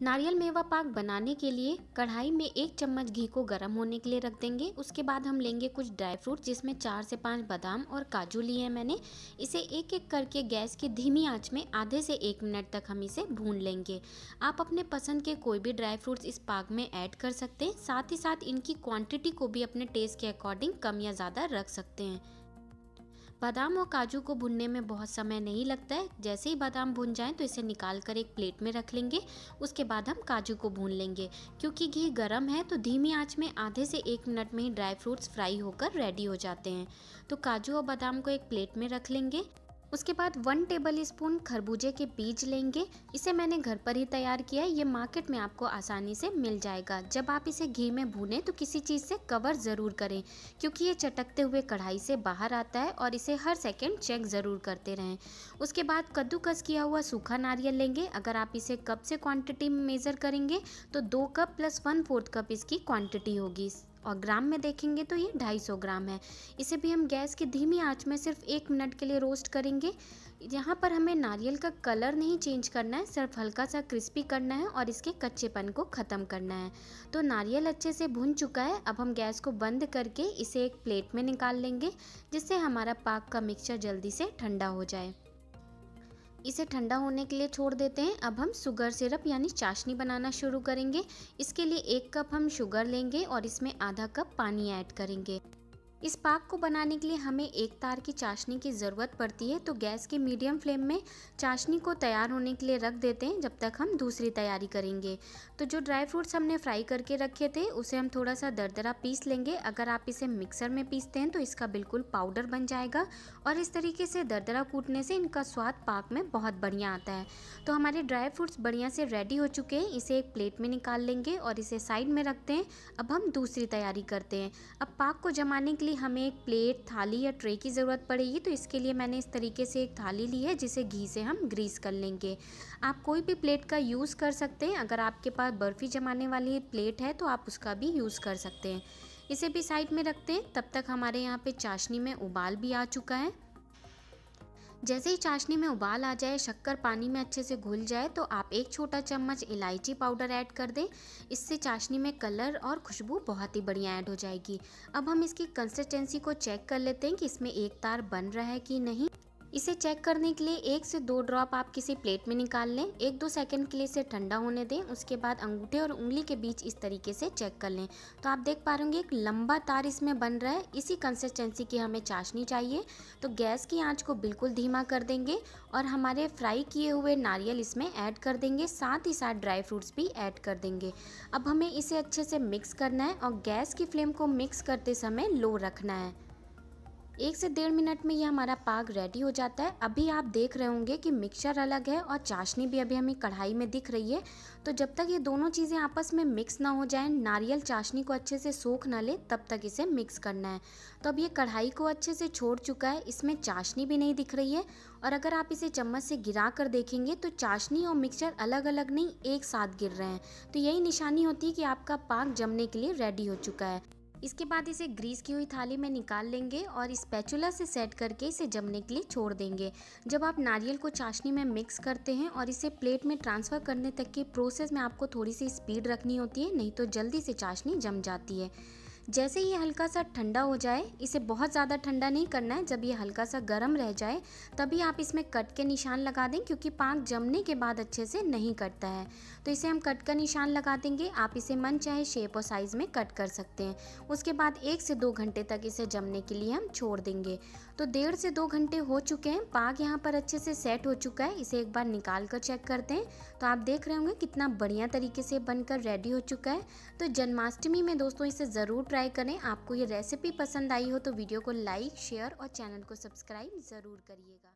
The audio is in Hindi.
नारियल मेवा पाक बनाने के लिए कढ़ाई में एक चम्मच घी को गर्म होने के लिए रख देंगे। उसके बाद हम लेंगे कुछ ड्राई फ्रूट जिसमें चार से पाँच बादाम और काजू लिए हैं मैंने। इसे एक एक करके गैस की धीमी आँच में आधे से एक मिनट तक हम इसे भून लेंगे। आप अपने पसंद के कोई भी ड्राई फ्रूट्स इस पाक में ऐड कर सकते हैं। साथ ही साथ इनकी क्वान्टिटी को भी अपने टेस्ट के अकॉर्डिंग कम या ज़्यादा रख सकते हैं। बादाम और काजू को भुनने में बहुत समय नहीं लगता है। जैसे ही बादाम भुन जाएँ तो इसे निकाल कर एक प्लेट में रख लेंगे। उसके बाद हम काजू को भून लेंगे। क्योंकि घी गर्म है तो धीमी आँच में आधे से एक मिनट में ही ड्राई फ्रूट्स फ्राई होकर रेडी हो जाते हैं। तो काजू और बादाम को एक प्लेट में रख लेंगे। उसके बाद वन टेबल स्पून खरबूजे के बीज लेंगे। इसे मैंने घर पर ही तैयार किया है। ये मार्केट में आपको आसानी से मिल जाएगा। जब आप इसे घी में भूनें तो किसी चीज़ से कवर ज़रूर करें, क्योंकि ये चटकते हुए कढ़ाई से बाहर आता है और इसे हर सेकेंड चेक ज़रूर करते रहें। उसके बाद कद्दूकस किया हुआ सूखा नारियल लेंगे। अगर आप इसे कप से क्वान्टिटी में मेज़र करेंगे तो दो cup plus one fourth cup इसकी क्वान्टिटी होगी। और ग्राम में देखेंगे तो ये 250 ग्राम है। इसे भी हम गैस की धीमी आँच में सिर्फ़ एक मिनट के लिए रोस्ट करेंगे। यहाँ पर हमें नारियल का कलर नहीं चेंज करना है, सिर्फ़ हल्का सा क्रिस्पी करना है और इसके कच्चेपन को ख़त्म करना है। तो नारियल अच्छे से भुन चुका है। अब हम गैस को बंद करके इसे एक प्लेट में निकाल लेंगे, जिससे हमारा पाक का मिक्सचर जल्दी से ठंडा हो जाए। इसे ठंडा होने के लिए छोड़ देते हैं। अब हम शुगर सिरप यानी चाशनी बनाना शुरू करेंगे। इसके लिए एक कप हम शुगर लेंगे और इसमें आधा कप पानी ऐड करेंगे। इस पाक को बनाने के लिए हमें एक तार की चाशनी की ज़रूरत पड़ती है तो गैस के मीडियम फ्लेम में चाशनी को तैयार होने के लिए रख देते हैं जब तक हम दूसरी तैयारी करेंगे। तो जो ड्राई फ्रूट्स हमने फ्राई करके रखे थे, उसे हम थोड़ा सा दरदरा पीस लेंगे। अगर आप इसे मिक्सर में पीसते हैं तो इसका बिल्कुल पाउडर बन जाएगा और इस तरीके से दरदरा कूटने से इनका स्वाद पाक में बहुत बढ़िया आता है। तो हमारे ड्राई फ्रूट्स बढ़िया से रेडी हो चुके हैं। इसे एक प्लेट में निकाल लेंगे और इसे साइड में रखते हैं। अब हम दूसरी तैयारी करते हैं। अब पाक को जमाने के लिए हमें एक प्लेट, थाली या ट्रे की ज़रूरत पड़ेगी तो इसके लिए मैंने इस तरीके से एक थाली ली है, जिसे घी से हम ग्रीस कर लेंगे। आप कोई भी प्लेट का यूज़ कर सकते हैं। अगर आपके पास बर्फ़ी जमाने वाली प्लेट है तो आप उसका भी यूज़ कर सकते हैं। इसे भी साइड में रखते हैं, तब तक हमारे यहाँ पे चाशनी में उबाल भी आ चुका है। जैसे ही चाशनी में उबाल आ जाए, शक्कर पानी में अच्छे से घुल जाए तो आप एक छोटा चम्मच इलायची पाउडर ऐड कर दें। इससे चाशनी में कलर और खुशबू बहुत ही बढ़िया ऐड हो जाएगी। अब हम इसकी कंसिस्टेंसी को चेक कर लेते हैं कि इसमें एक तार बन रहा है कि नहीं। इसे चेक करने के लिए एक से दो ड्रॉप आप किसी प्लेट में निकाल लें, एक दो सेकंड के लिए इसे ठंडा होने दें, उसके बाद अंगूठे और उंगली के बीच इस तरीके से चेक कर लें। तो आप देख पा रहे एक लंबा तार इसमें बन रहा है, इसी कंसिस्टेंसी की हमें चाशनी चाहिए। तो गैस की आँच को बिल्कुल धीमा कर देंगे और हमारे फ्राई किए हुए नारियल इसमें ऐड कर देंगे, साथ ही साथ ड्राई फ्रूट्स भी ऐड कर देंगे। अब हमें इसे अच्छे से मिक्स करना है और गैस की फ्लेम को मिक्स करते समय लो रखना है। एक से डेढ़ मिनट में ये हमारा पाक रेडी हो जाता है। अभी आप देख रहे होंगे कि मिक्सचर अलग है और चाशनी भी अभी हमें कढ़ाई में दिख रही है। तो जब तक ये दोनों चीज़ें आपस में मिक्स ना हो जाए, नारियल चाशनी को अच्छे से सोख ना ले, तब तक इसे मिक्स करना है। तो अब ये कढ़ाई को अच्छे से छोड़ चुका है। इसमें चाशनी भी नहीं दिख रही है और अगर आप इसे चम्मच से गिरा कर देखेंगे तो चाशनी और मिक्सचर अलग अलग नहीं, एक साथ गिर रहे हैं। तो यही निशानी होती है कि आपका पाक जमने के लिए रेडी हो चुका है। इसके बाद इसे ग्रीस की हुई थाली में निकाल लेंगे और इस पैचुला से सेट करके इसे जमने के लिए छोड़ देंगे। जब आप नारियल को चाशनी में मिक्स करते हैं और इसे प्लेट में ट्रांसफ़र करने तक के प्रोसेस में आपको थोड़ी सी स्पीड रखनी होती है, नहीं तो जल्दी से चाशनी जम जाती है। जैसे ये हल्का सा ठंडा हो जाए, इसे बहुत ज़्यादा ठंडा नहीं करना है। जब ये हल्का सा गर्म रह जाए, तभी आप इसमें कट के निशान लगा दें, क्योंकि पाक जमने के बाद अच्छे से नहीं कटता है। तो इसे हम कट का निशान लगा देंगे। आप इसे मन चाहे शेप और साइज़ में कट कर सकते हैं। उसके बाद एक से दो घंटे तक इसे जमने के लिए हम छोड़ देंगे। तो डेढ़ से दो घंटे हो चुके हैं। पाक यहाँ पर अच्छे से सेट हो चुका है। इसे एक बार निकाल कर चेक करते हैं। तो आप देख रहे होंगे कितना बढ़िया तरीके से बनकर रेडी हो चुका है। तो जन्माष्टमी में दोस्तों इसे ज़रूर ट्राई करें। आपको ये रेसिपी पसंद आई हो तो वीडियो को लाइक, शेयर और चैनल को सब्सक्राइब ज़रूर करिएगा।